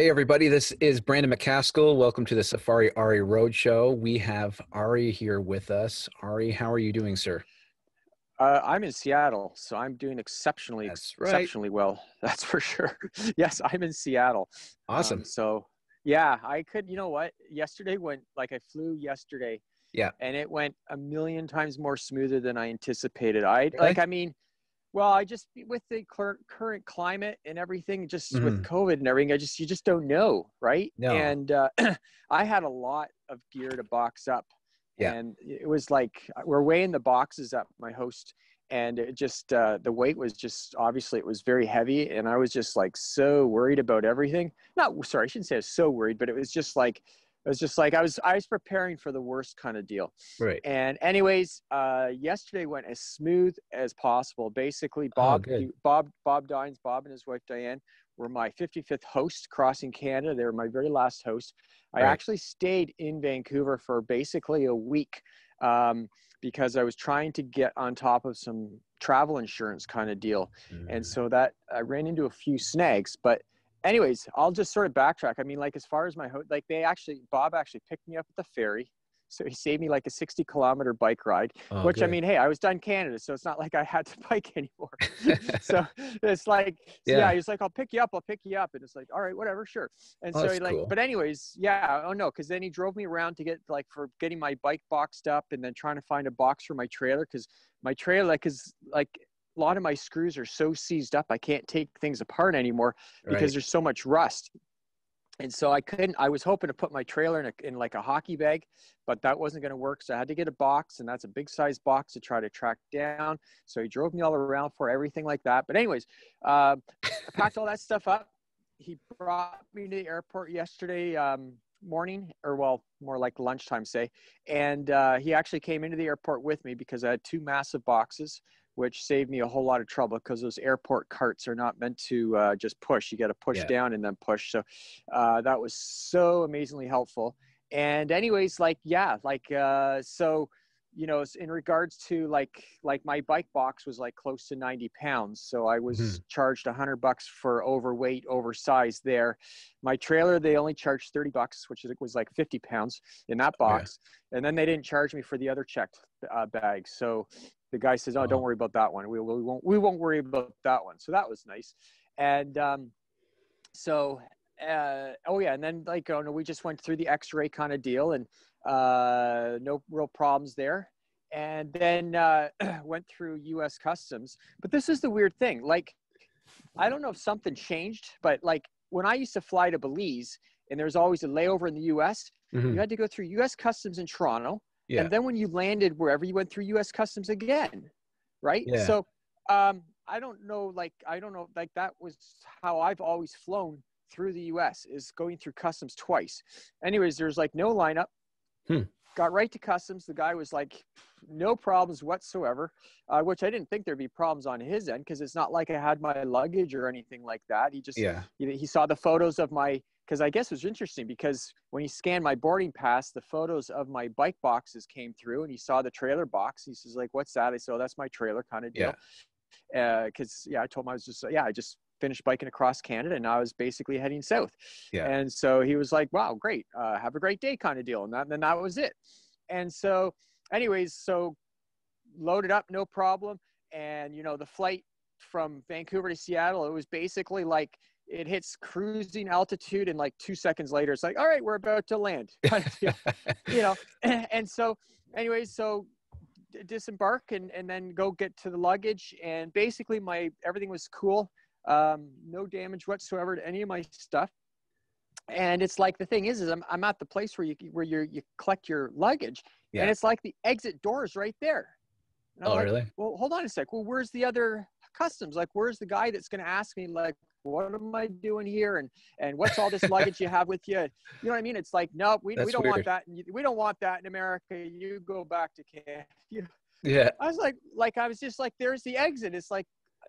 Hey, everybody, this is Brandon McCaskill. Welcome to the Safari Arie Roadshow. We have Arie here with us. Arie, how are you doing, sir? Uh, I'm in Seattle, so I'm doing exceptionally right. exceptionally well. That's for sure. yes, I'm in Seattle. Awesome. Um, so yeah, I could. You know what? Yesterday went like I flew yesterday. Yeah. And it went a million times more smoother than I anticipated. I like. I mean, well, I just with the current current climate and everything, just with COVID and everything, I just you just don't know, right? Mm-hmm. No. And uh, I had a lot of gear to box up. Yeah. And it was like we're weighing the boxes up, my host, and it just uh, the weight was just obviously it was very heavy, and I was just like so worried about everything. Not sorry, I shouldn't say I was so worried, but it was just like it was just like I was I was preparing for the worst kind of deal. Right. And anyways, uh, yesterday went as smooth as possible. Basically, Bob, good. he- Bob, Bob Dines, Bob and his wife Diane were my 55th host crossing Canada. They were my very last host. I Right. actually stayed in Vancouver for basically a week um, because I was trying to get on top of some travel insurance kind of deal and so that I ran into a few snags. But anyways, I'll just sort of backtrack. I mean, like as far as my ho- like they actually Bob actually picked me up at the ferry, so he saved me like a sixty kilometer bike ride. Oh, which I mean, hey, I was done Canada, so it's not like I had to bike anymore. so it's like, yeah. Yeah. he's like, I'll pick you up, I'll pick you up, and it's like, all right, whatever, sure. And Oh, so he like, cool. but anyways, yeah, oh no, because then he drove me around to get like for getting my bike boxed up, and then trying to find a box for my trailer because my trailer, like, is like a lot of my screws are so seized up, I can't take things apart anymore because Right. there's so much rust. And so I couldn't, I was hoping to put my trailer in, a, in like a hockey bag, but that wasn't going to work. So I had to get a box and that's a big size box to try to track down. So he drove me all around for everything like that. But anyways, uh, I packed all that stuff up. He brought me to the airport yesterday um, morning or well, more like lunchtime say. And uh, he actually came into the airport with me because I had two massive boxes which saved me a whole lot of trouble because those airport carts are not meant to uh, just push. You got to push Yeah. down and then push. So uh, that was so amazingly helpful. And anyways, like yeah, like uh, so, you know, in regards to like like my bike box was like close to 90 pounds, so I was Mhm. charged 100 bucks for overweight, oversized there. My trailer they only charged 30 bucks, which was like 50 pounds in that Yeah. box, and then they didn't charge me for the other checked uh, bag. So the guy says, "Oh, Oh. don't worry about that one. We, we won't we won't worry about that one." So that was nice. And um, so uh, oh yeah, and then like oh no, we just went through the X-ray kind of deal, and uh, no real problems there. And then uh, went through U.S. Customs. But this is the weird thing. Like, I don't know if something changed, but like when I used to fly to Belize, and there was always a layover in the U.S., Mhm. you had to go through U.S. Customs in Toronto, Yeah. and then when you landed wherever you went through U.S. Customs again, right? Yeah. So um, I don't know, like I don't know, like that was how I've always flown through the U.S. is going through customs twice. Anyways, there's like no lineup. Hmm. Got right to customs. The guy was like, no problems whatsoever, uh, which I didn't think there'd be problems on his end because it's not like I had my luggage or anything like that. He just yeah. he, he saw the photos of my because I guess it was interesting because when he scanned my boarding pass, the photos of my bike boxes came through, and he saw the trailer box. He says like, "What's that?" I said, "Oh, that's my trailer," kind of deal. Because yeah, I told him I was just yeah, I just finished biking across Canada, and I was basically heading south. Yeah. And so he was like, "Wow, great, uh, have a great day," kind of deal. And that, then that was it. And so, anyways, so loaded up, no problem. And you know, the flight from Vancouver to Seattle, it was basically like it hits cruising altitude, and like two seconds later, it's like, all right, we're about to land, kind of you know. And so, anyways, so disembark and and then go get to the luggage, and basically my everything was cool, um, no damage whatsoever to any of my stuff. And it's like the thing is, is I'm, I'm at the place where you where you you collect your luggage, Yeah. and it's like the exit door is right there. Oh, like, really? well, hold on a sec. Well, where's the other customs? Like, where's the guy that's going to ask me, like, what am I doing here? And and what's all this luggage you have with you? You know what I mean? It's like, nope, we, we don't want that. We don't want that in America. You go back to Canada. You know, Yeah. I was like, like I was just like, there's the exit. It's like,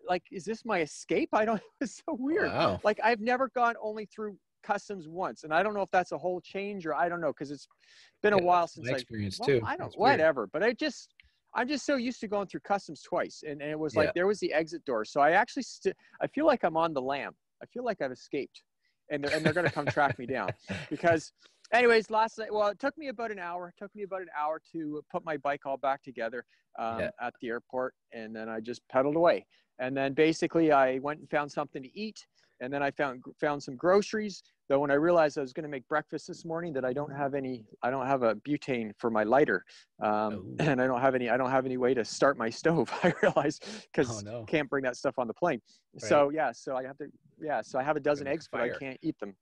like, is this my escape? I don't. It's so weird. Wow. Like I've never gone only through customs once, and I don't know if that's a whole change or I don't know because it's been a while since I experience well, too. I don't It's weird. whatever, but I just I'm just so used to going through customs twice, and, and it was like Yeah. there was the exit door. So I actually st- I feel like I'm on the lam. I feel like I've escaped, and they're and they're gonna come track me down because anyways last night well it took me about an hour it took me about an hour to put my bike all back together um, Yeah. at the airport and then i just pedaled away and then basically i went and found something to eat and then i found found some groceries though when i realized i was going to make breakfast this morning that i don't have any i don't have a butane for my lighter um, Oh. and i don't have any i don't have any way to start my stove i realized because Oh, no. can't bring that stuff on the plane so yeah so i have to yeah so i have a dozen eggs a but i can't eat them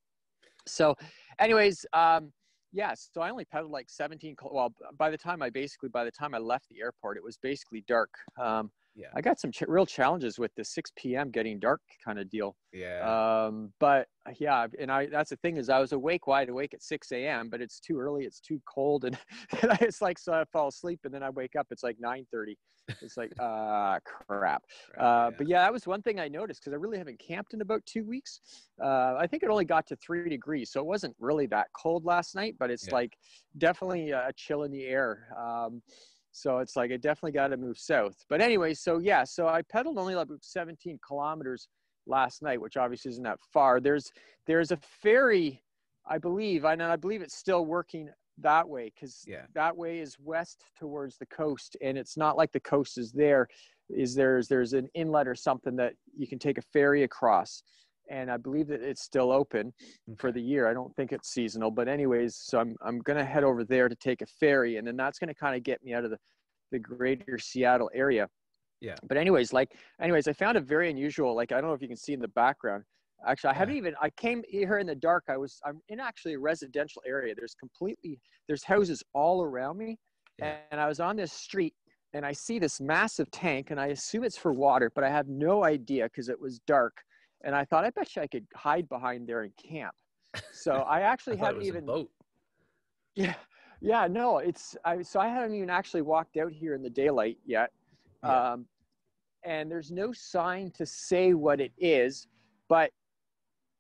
so anyways um yeah so i only pedaled like 17 well by the time i basically by the time i left the airport it was basically dark. Um Yeah. i got some ch- real challenges with the 6 p.m getting dark kind of deal Yeah. um but yeah and i that's the thing is i was awake wide awake at 6 a.m but it's too early it's too cold and, and I, it's like so i fall asleep and then i wake up it's like 9 30 it's like uh crap uh, but yeah, that was one thing I noticed because I really haven't camped in about two weeks. Uh, I think it only got to three degrees, so it wasn't really that cold last night, but it's Yeah. like definitely a chill in the air. Um, so it's like I definitely got to move south. But anyway, so yeah, so I pedaled only like 17 kilometers last night, which obviously isn't that far. There's there's a ferry, I believe, and I believe it's still working that way because Yeah. that way is west towards the coast, and it's not like the coast is there is there's there's an inlet or something that you can take a ferry across and i believe that it's still open for the year. I don't think it's seasonal but anyways so i'm, I'm going to head over there to take a ferry and then that's going to kind of get me out of the, the greater seattle area. Yeah. but anyways like anyways i found a very unusual like i don't know if you can see in the background. Actually i haven't even i came here in the dark. I was i'm in actually a residential area. There's completely there's houses all around me Yeah. and i was on this street and I see this massive tank, and I assume it's for water, but I have no idea because it was dark. And I thought, I bet you I could hide behind there and camp. So I I actually it haven't was even. a boat. Yeah, yeah, no, it's I. So I haven't even actually walked out here in the daylight yet. Yeah. Um, and there's no sign to say what it is, but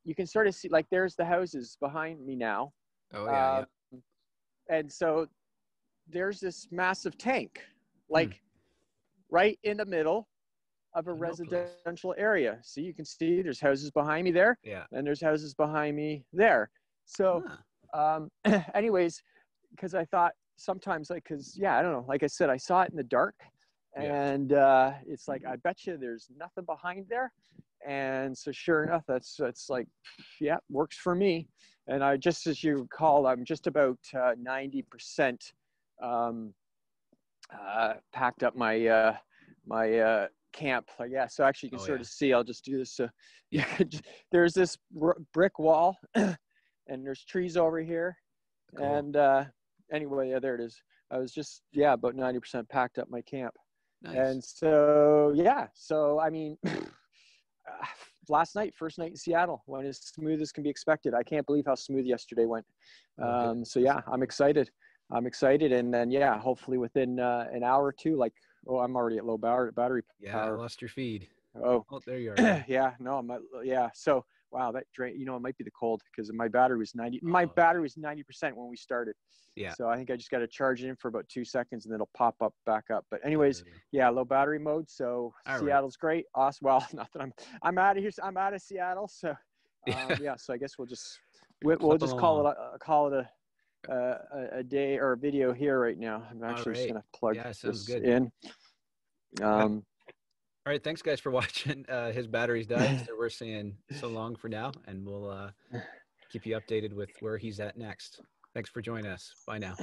you can sort of see like there's the houses behind me now. Oh yeah. Um, And so there's this massive tank, like right in the middle of a. I know place. residential area. See, you can see there's houses behind me there, yeah. and there's houses behind me there. So, Huh. um, anyways, because I thought sometimes, like, because yeah, I don't know. Like I said, I saw it in the dark, Yeah. and uh, it's like I bet you there's nothing behind there. And so, sure enough, that's that's like, yeah, works for me. And I just as you recall, I'm just about uh, ninety percent um, uh, packed up my uh, my uh, camp. Like, yeah, so actually you can Oh, sort yeah. of see. I'll just do this. So yeah, there's this br- brick wall, and there's trees over here. Cool. And uh, anyway, yeah, there it is. I was just yeah about ninety percent packed up my camp. nice. And so, yeah. So, I mean, last night, first night in Seattle, went as smooth as can be expected. I can't believe how smooth yesterday went. Oh. Um, so, yeah, I'm excited. I'm excited. And then, yeah, hopefully within uh, an hour or two, like, oh, I'm already at low battery, battery yeah, I power. lost your feed. Oh, Oh, there you are. yeah, no, I'm at, yeah. So, wow, that drain, you know, it might be the cold because my battery was 90, my Oh. battery was 90% when we started. Yeah. So I think I just got to charge it in for about two seconds and then it'll pop up back up. But anyways, yeah, low battery mode. So All right. Seattle's great. Awesome. Well, not that I'm I'm out of here. I'm out of Seattle. So um, Yeah. So I guess we'll just we, we'll just call it a, call it a, a a day or a video here right now. I'm All actually just gonna plug Yeah, this good. in. Um, All right, thanks guys for watching. Uh, his battery's died, so we're saying so long for now, and we'll uh, keep you updated with where he's at next. Thanks for joining us. Bye now.